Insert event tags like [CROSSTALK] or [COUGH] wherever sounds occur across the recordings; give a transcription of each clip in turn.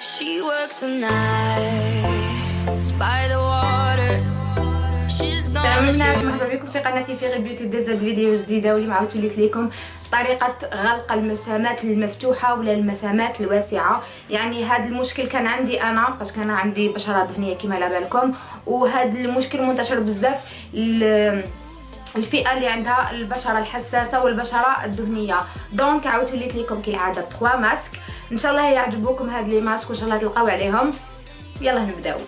She works the nights by the water. السلام مرحبا بكم في قناتي في غير بيوتي دازت فيديو جديدة. واليوم عاودت وليت لكم طريقة غلق المسامات المفتوحة ولا المسامات الواسعة. يعني هذا المشكل كان عندي أنا parce que أنا عندي بشرة دهنيه كما على بالكم. وهذا المشكل منتشر بزاف الفئة اللي عندها البشرة الحساسة والبشرة الدهنية. donc عاودت وليت لكم كالعادة ب trois masques. إن شاء الله يعجبوكم هاد les masques وإن شاء الله تلقاو عليهم. يلا نبداو.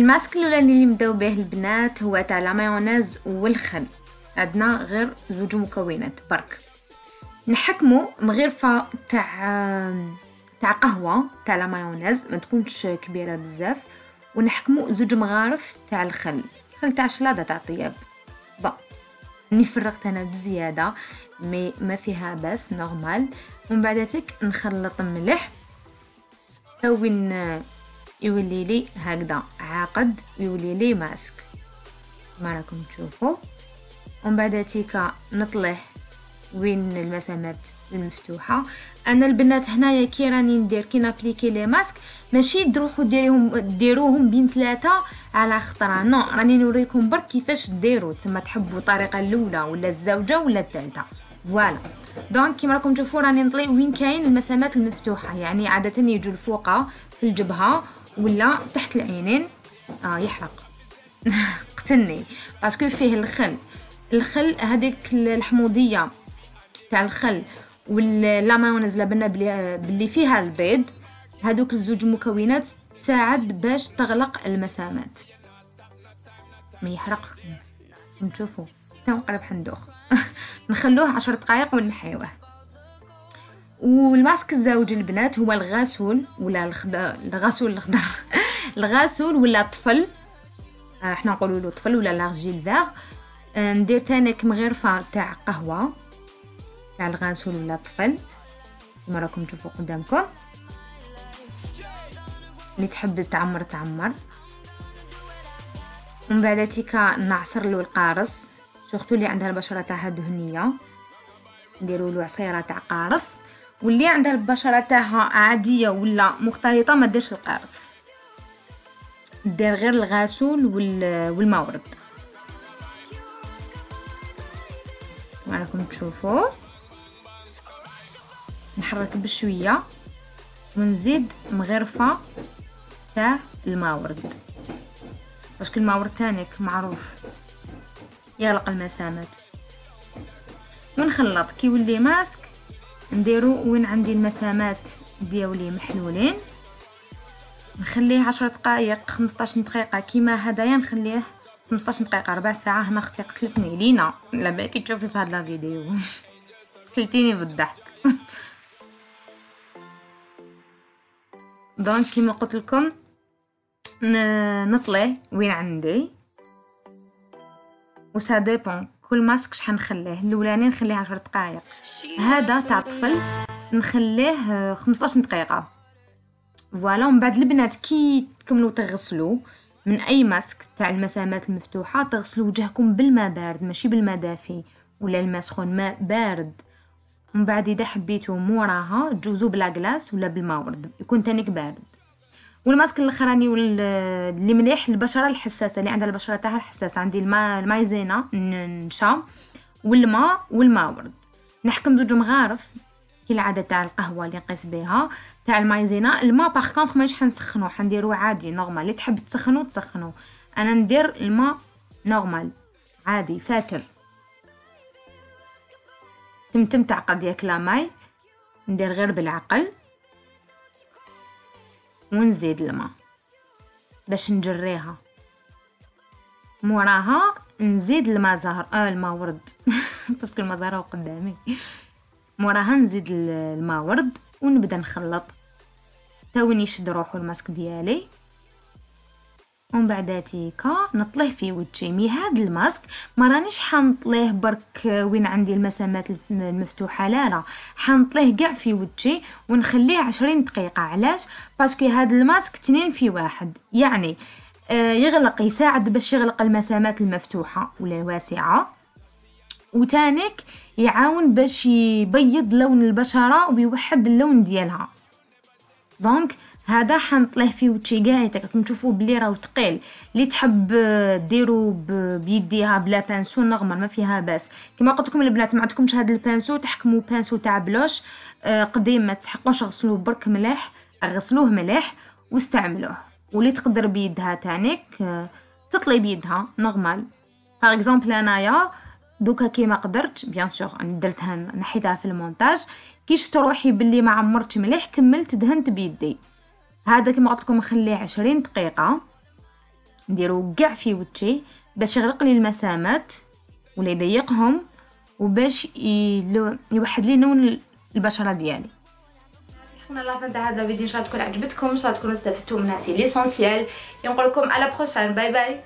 الماسك الأولاني اللي نبداو به البنات هو تاع la mayonnaise والخل. عندنا غير زوج مكونات برك. نحكمو مغرفه تاع تاع قهوة تاع la mayonnaise. ما تكونش كبيرة بزاف. ونحكمو زوج مغارف تاع الخل. خل تاع طياب. با. ني فرغت أنا بزيادة مي ما فيها باس نورمال. ومن بعد تك نخلط ملح وين يولي لي هكذا عاقد يولي لي ماسك. ما راكم تشوفوا. ومن بعد تيكا نطلح وين المسامات المفتوحة. أنا البنات هنايا كي راني ندير كي نابليكي لي ماسك ماشي تروحوا ديريهم ديروهم بين ثلاثة على خطرة. non راني نوريكم برك كيفاش ديروا. تما تحبوا الطريقة الأولى ولا الزوجة ولا الثالثة. voilà. donc كيما راكم تشوفوا راني نطلي وين كاين المسامات المفتوحة. يعني عاده يجوا الفوقه في الجبهة ولا تحت العينين. آه يحرق. [LAUGHS] قتلني. parce que فيه الخل. الخل هذيك الحموضية. تاع الخل ولا مايونيز لا بنا بلي, بلي فيها البيض. هذوك الزوج مكونات تساعد باش تغلق المسامات. ما يحرق. نشوفوا تو قرب حندوخ. [LAUGHS] نخلوه عشر دقائق ونحيوه. والماسك الزوج البنات هو الغاسول ولا الخضر [LAUGHS] الغاسول الخضر. الغاسول ولا الطفل. آه، إحنا نقولوا له طفل ولا لارجيل فيغ. آه، ندير تانيك مغرفة تاع قهوة. تاع الغاسول ولا الطفل. كما راكم تشوفوا قدامكم. اللي تحب تعمر تعمر. ومن بعد تيكا نعصر له القارص. surtout اللي عندها البشرة تاعها دهنية. نديروا له عصيرة تاع قارص. واللي عندها البشرة تاعها عادية ولا مختلطة ما ديرش القارص. دير غير الغاسول وال- والمورد. راكم تشوفوا؟ نحرك بشوية. ونزيد مغرفة تاع الماورد. parce que الماورد تانيك معروف. يغلق المسامات ونخلط. كي يولي ماسك نديرو وين عندي المسامات دياولي محلولين. نخليه عشر دقائق خمسطاش دقيقة. كيما هدايا نخليه خمسطاش دقيقة ربع ساعة. هنا أختي قتلتني. لينا. لا بالك تشوفي في هاد la vidéo. [LAUGHS] قتلتيني بالضحك. [LAUGHS] donc كيما قلت لكم ن- نطلي وين عندي. و ça dépend كل ماسك شحال نخليه. الأولاني نخليه عشر دقائق هذا تاع الطفل نخليه آه، 15 دقيقة. voilà ومن بعد البنات كي تكملوا تغسلوا من أي ماسك تاع المسامات المفتوحة تغسلوا وجهكم بالماء بارد ماشي بالماء دافي ولا الماء سخون ماء بارد. ومن بعد إذا حبيتوا موراها تجوزوا ب la glace ولا بالماء ورد يكون تانيك بارد والماسك الأخراني اللي مليح البشرة الحساسة اللي عندها البشرة تاعها الحساسة عندي الماء المايزينا نشا والماء والماورد نحكم زوج مغارف كي العادة تاع القهوة اللي نقيس بها تاع المايزينا الماء par contre مانيش حنسخنو حنديرو عادي normal اللي تحب تسخنو تسخنو. أنا ندير الماء normal عادي فاتر. تمتم تعقد ياك لا ماي ندير غير بالعقل. ونزيد الماء. باش نجريها. موراها نزيد الماء زهر. آه الماء ورد. [LAUGHS] parce que الماء زهر قدامي. موراها نزيد ال- الماء ورد ونبدا نخلط. حتى وين يشد روحو الماسك ديالي. ومن بعد تيكا نطليه في وجهي. هاد الماسك ما رانيش حنطليه برك وين عندي المسامات المفتوحة. لا لا. حنطليه كاع في وجهي ونخليه عشرين دقيقة. علاش؟ parce que هاد الماسك تنين في واحد. يعني آه، يغلق يساعد باش يغلق المسامات المفتوحة ولا الواسعة. وتانيك يعاون باش يبيض لون البشرة ويوحد اللون ديالها. donc هذا حنطليه في وجهي كاع راكم تشوفوه بلي راهو ثقيل اللي تحب ديرو بيديها بلا pinceau normal ما فيها باس. كما قلت لكم البنات ما عندكمش هذا ال pinceau تحكموا pinceau تاع blush. آه، قديم ما تحقوش غسلوه برك مليح غسلوه مليح واستعملوه. واللي تقدر بيدها تانيك آه، تطلي بيدها normal. par exemple انايا دوكا كيما قدرت bien sûr درتها نحيتها في المونتاج. كي شفت روحي بلي ما عمرتش مليح كملت دهنت بيدي. هذا كما قلت لكم نخليه عشرين دقيقة. نديرو كاع في وجهي باش يغلق لي المسامات ولا يضيقهم وباش يوحد لي لون البشرة ديالي. كنا la fin تاع هذا الفيديو إن شاء الله تكون عجبتكم إن شاء الله تكونوا استفدتوا منها c'est l'essentiel نقول لكم à la prochaine bye bye